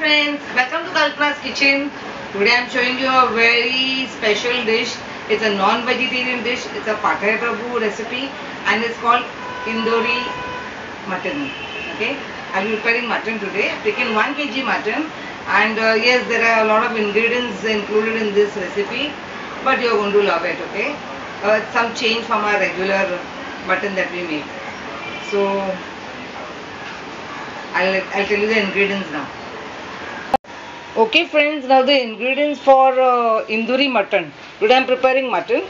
friends, welcome to Kalpana's kitchen. Today I'm showing you a very special dish. It's a non-vegetarian dish. It's a Pathare Prabhu recipe and it's called Indori mutton. Okay, I'll be preparing mutton today. I've taken 1 kg mutton and uh, yes, there are a lot of ingredients included in this recipe, but you're going to love it. Okay, uh, some change from our regular mutton that we make. So I'll, I'll tell you the ingredients now. Okay friends, now the ingredients for uh, Indori mutton. Today I am preparing mutton.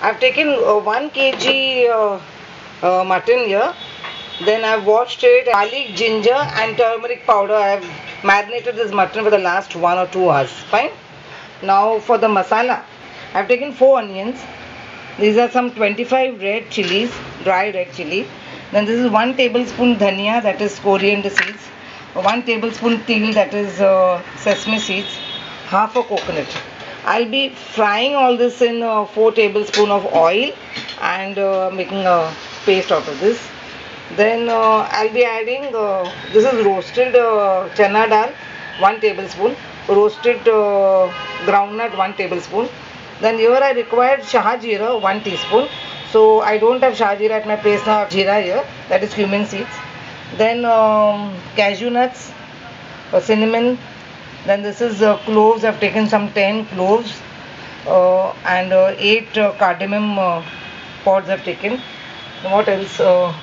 I have taken uh, 1 kg uh, uh, mutton here. Then I have washed it, garlic, ginger and turmeric powder. I have marinated this mutton for the last 1 or 2 hours. Fine. Now for the masala. I have taken 4 onions. These are some 25 red chilies, dry red chili. Then this is 1 tablespoon dhania that is coriander seeds. 1 tablespoon til that is uh, sesame seeds. Half a coconut. I'll be frying all this in uh, 4 tablespoon of oil and uh, making a paste out of this. Then uh, I'll be adding, uh, this is roasted uh, chana dal 1 tablespoon. Roasted groundnut 1 tablespoon. Then here I required shah jeera 1 teaspoon. So I don't have shah jeera at my place now. Jeera here, that is cumin seeds. Then um, cashew nuts, uh, cinnamon. Then this is uh, cloves. I've taken some 10 cloves uh, and uh, 8 uh, cardamom uh, pods I've taken. What else?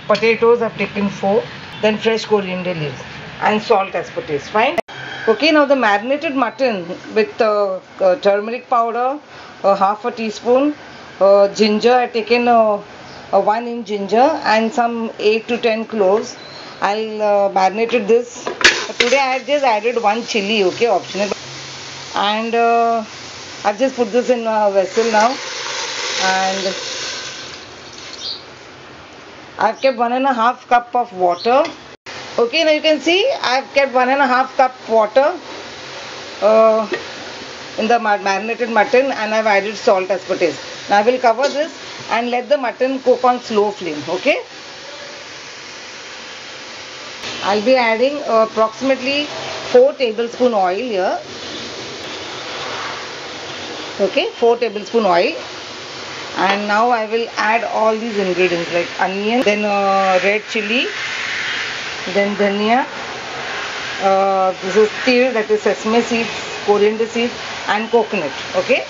Potatoes I've taken 4. Then fresh coriander leaves and salt as per taste. Fine. Okay, now the marinated mutton with turmeric powder, half a teaspoon, ginger. I've taken uh, uh, 1 inch ginger and some 8 to 10 cloves. I'll uh, marinated this. Today I just added one chili, okay, optional. And uh, I've just put this in a vessel now. And I've kept one and a half cup of water. Okay, now you can see I've kept one and a half cup water uh, in the marinated mutton and I've added salt as per taste. Now I will cover this and let the mutton cook on slow flame. Okay. I'll be adding approximately 4 tablespoon oil here. Okay, 4 tablespoon oil. And now I will add all these ingredients like onion, then uh, red chili, then dhania, uh, this is til, that is sesame seeds, coriander seeds and coconut. Okay.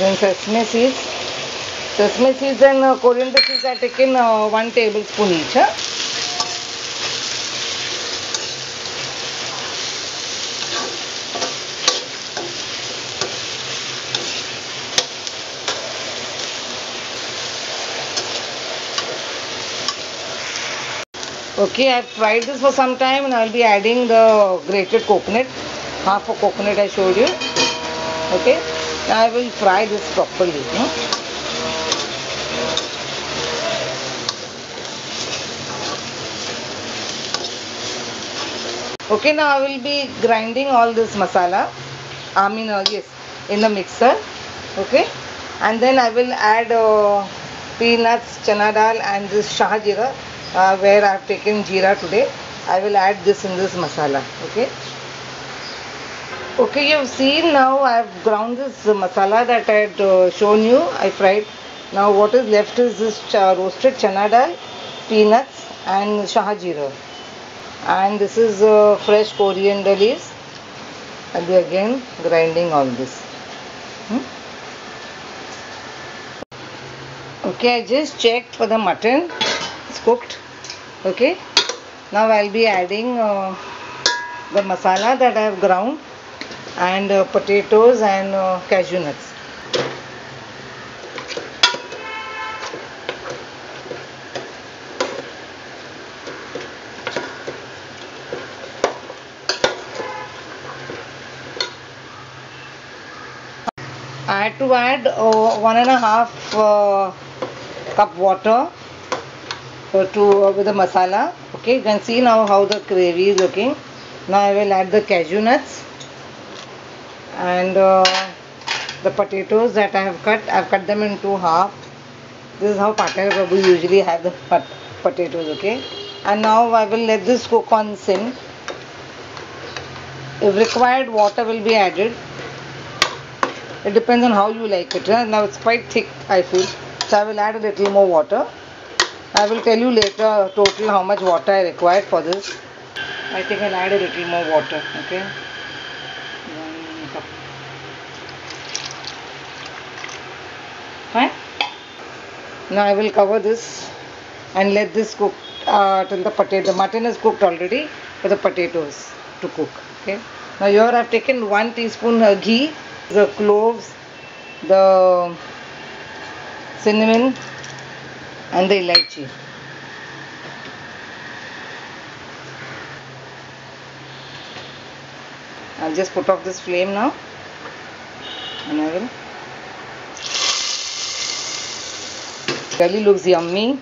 Then sesame seeds sesame seeds and uh, coriander seeds are taken uh, 1 tablespoon each huh? okay i've fried this for some time and i'll be adding the grated coconut half a coconut i showed you. Okay I will fry this properly. Okay, now I will be grinding all this masala. I mean, uh, yes, in the mixer. Okay, and then I will add uh, peanuts, chana dal, and this shah jeera, uh, where I have taken jeera today. I will add this in this masala. Okay. Okay, you've seen now I have ground this masala that I had uh, shown you. I fried. Now what is left is this ch roasted chana dal, peanuts and shah jeera. And this is uh, fresh coriander leaves. I'll be again grinding all this. Hmm? Okay, I just checked for the mutton. It's cooked. Okay. Now I'll be adding uh, the masala that I have ground and uh, potatoes and uh, cashew nuts. I had to add uh, one and a half uh, cup water uh, to uh, with the masala. Okay, you can see now how the gravy is looking. Now I will add the cashew nuts and uh, the potatoes that I have cut. I have cut them into half. This is how Pathare Prabhu usually have the pot potatoes. Okay, and now I will let this cook on sim. If required, water will be added. It depends on how you like it. Now it's quite thick, I feel. So I will add a little more water. I will tell you later total how much water I required for this. I think I'll add a little more water. Okay. One cup. Fine. Now I will cover this and let this cook uh, till the potato. The mutton is cooked already, for the potatoes to cook. Okay. Now here I have taken one teaspoon uh, ghee, the cloves, the cinnamon, and the elaichi. I'll just put off this flame now, and I will. Really looks yummy.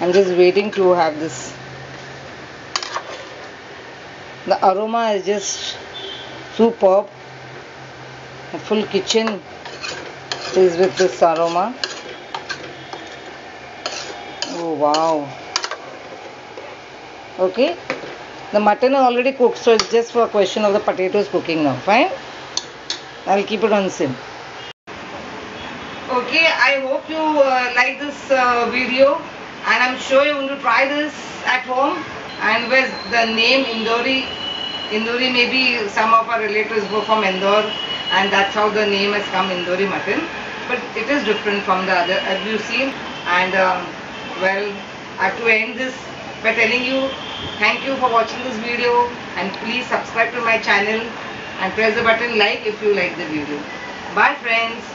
I'm just waiting to have this. The aroma is just superb. The full kitchen is with this aroma. Oh wow. Okay. The mutton is already cooked, so it's just for a question of the potatoes cooking now. Fine. I'll keep it on sim. Okay, I hope you uh, like this uh, video and I'm sure you want to try this at home. And with the name Indori Indori maybe some of our relatives were from Indore and that's how the name has come Indori mutton. But it is different from the other as you've seen and um, well I have to end this by telling you thank you for watching this video. And please subscribe to my channel and press the button like if you like the video. Bye friends